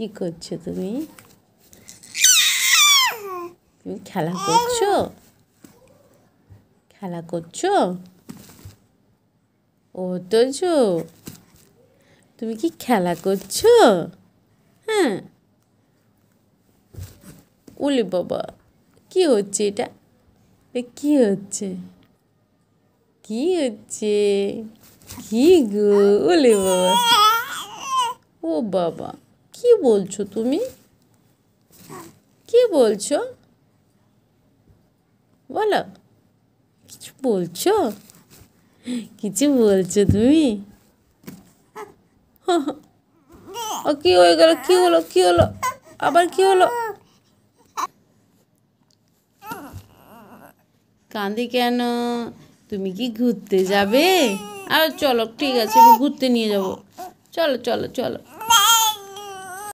কি করছ তুমি? তুমি খেলা করছ? খেলা করছ? ও তোজো তুমি কি খেলা করছ? হ্যাঁ। ওলে বাবা, কি হচ্ছে এটা? কি হচ্ছে? কি হচ্ছে? কি গো ওলে বাবা। ও বাবা। কি বলছো তুমি? কি বলছো? বলো। কিছু বলছো? কিছু বলছো তুমি? ও কি হয়ে গেল? কি হলো? কি হলো? আবার কি হলো? কাঁদি কেন? তুমি কি ঘুরতে যাবে? আর চলো ঠিক আছে আমি ঘুরতে নিয়ে যাব। চলো চলো চলো।